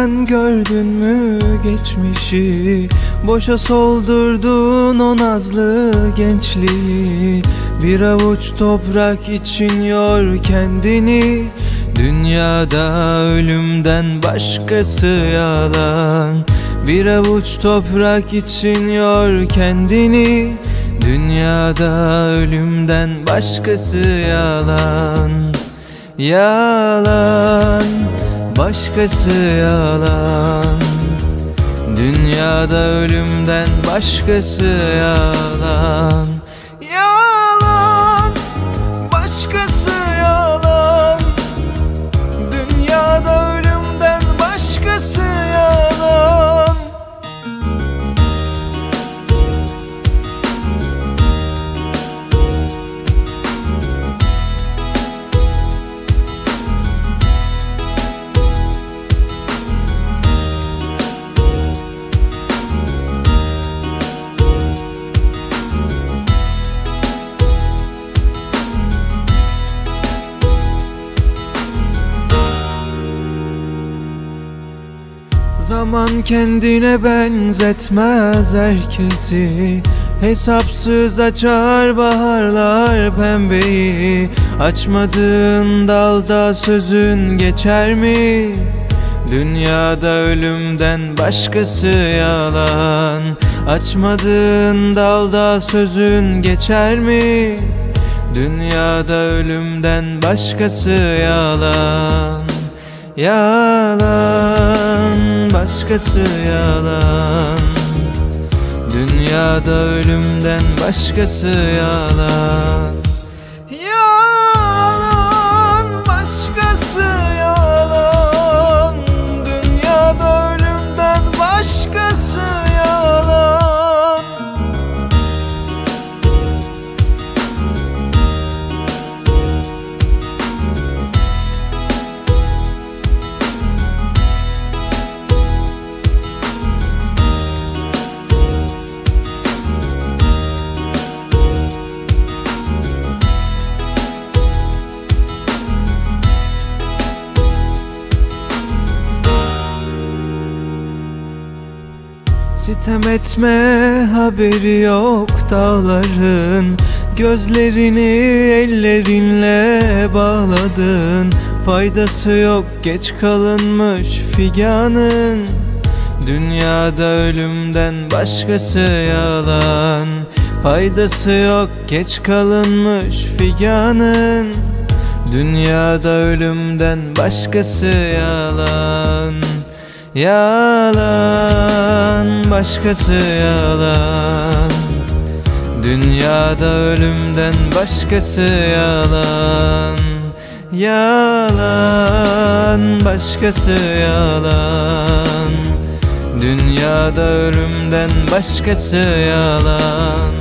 döndüren gördün mü geçmişi? Boşa soldurdun o nazlı gençliği. Bir avuç toprak için yor kendini. Dünyada ölümden başkası yalan. Bir avuç toprak için yor kendini. Dünyada ölümden başkası yalan. Yalan Başkası yalan. Dünyada ölümden başkası yalan Zaman kendine benzetmez herkesi. Hesapsız açar baharlar pembeyi. Açmadığın dalda sözün geçer mi? Dünyada ölümden başkası yalan. Açmadığın dalda sözün geçer mi? Dünyada ölümden başkası yalan. Yalan başkası yalan. Dünyada ölümden başkası Yalan Sitem etme haberi yok dağların. Gözlerini ellerinle bağladın. Faydası yok geç kalınmış figanın. Dünyada ölümden başkası yalan. Faydası yok geç kalınmış figanın. Dünyada ölümden başkası yalan Yalan başkası yalan. Dünyada ölümden başkası yalan. Yalan başkası yalan. Dünyada ölümden başkası yalan